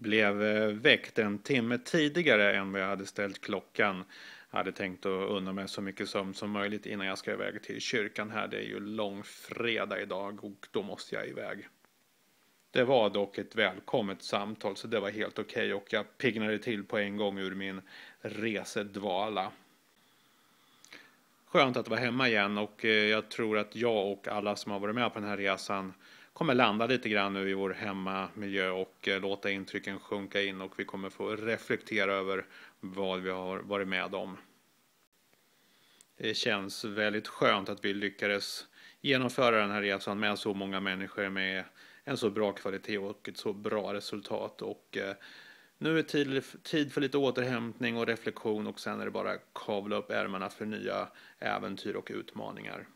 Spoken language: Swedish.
Blev eh, väckt en timme tidigare än vad jag hade ställt klockan. Jag hade tänkt att unna mig så mycket som, som möjligt innan jag ska iväg till kyrkan här. Det är ju långfredag idag och då måste jag iväg. Det var dock ett välkommet samtal så det var helt okej okay och jag piggnade till på en gång ur min resedvala. Skönt att vara hemma igen och eh, jag tror att jag och alla som har varit med på den här resan kommer landa lite grann nu i vår hemmamiljö och eh, låta intrycken sjunka in och vi kommer få reflektera över vad vi har varit med om. Det känns väldigt skönt att vi lyckades genomföra den här resan med så många människor med en så bra kvalitet och ett så bra resultat. Och eh, nu är tid, tid för lite återhämtning och reflektion och sen är det bara kavla upp ärmarna för nya äventyr och utmaningar.